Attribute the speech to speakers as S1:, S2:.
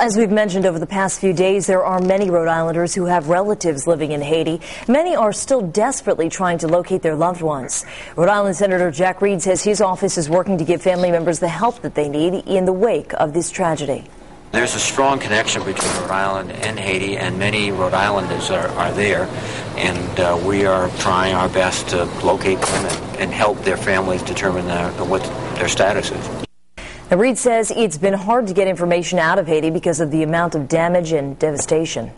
S1: As we've mentioned over the past few days, there are many Rhode Islanders who have relatives living in Haiti. Many are still desperately trying to locate their loved ones. Rhode Island Senator Jack Reed says his office is working to give family members the help that they need in the wake of this tragedy.
S2: There's a strong connection between Rhode Island and Haiti, and many Rhode Islanders are, are there, and uh, we are trying our best to locate them and, and help their families determine their, what their status is.
S1: Now, Reed says it's been hard to get information out of Haiti because of the amount of damage and devastation.